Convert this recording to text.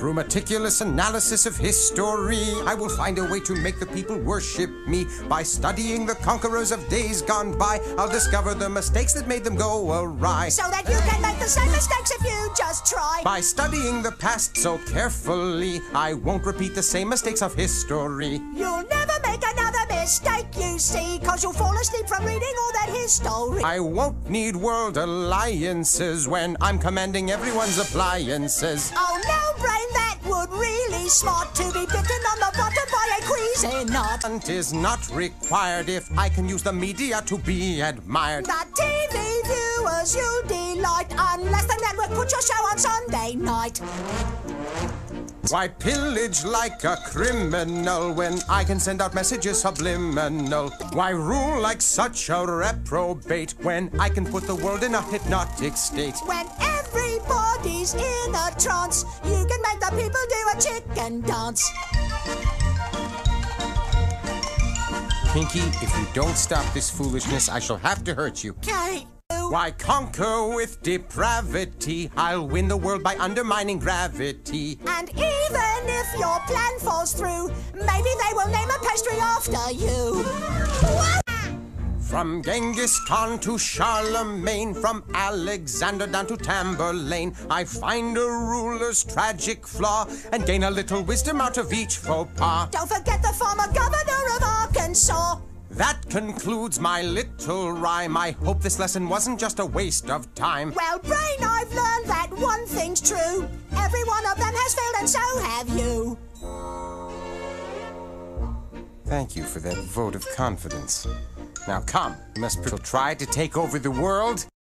Through meticulous analysis of history, I will find a way to make the people worship me. By studying the conquerors of days gone by, I'll discover the mistakes that made them go awry. So that you can make the same mistakes if you just try. By studying the past so carefully, I won't repeat the same mistakes of history. You'll never make another mistake, you see, cause you'll fall asleep from reading all that history. I won't need world alliances when I'm commanding everyone's appliances. Oh, no, brain, that would really smart to be bitten on the bottom by a queasy knot. Hunt is not required if I can use the media to be admired. The TV viewers you your show on Sunday night. Why pillage like a criminal when I can send out messages subliminal? Why rule like such a reprobate when I can put the world in a hypnotic state? When everybody's in a trance, you can make the people do a chicken dance. Pinky, if you don't stop this foolishness, I shall have to hurt you. Okay. Why conquer with depravity? I'll win the world by undermining gravity. And even if your plan falls through, maybe they will name a pastry after you. What? From Genghis Khan to Charlemagne, from Alexander down to Tamburlaine, I find a ruler's tragic flaw and gain a little wisdom out of each faux pas. Don't forget the former governor of Arkansas. That concludes my little rhyme. I hope this lesson wasn't just a waste of time. Well, Brain, I've learned that one thing's true. Every one of them has failed, and so have you. Thank you for that vote of confidence. Now come, we must try to take over the world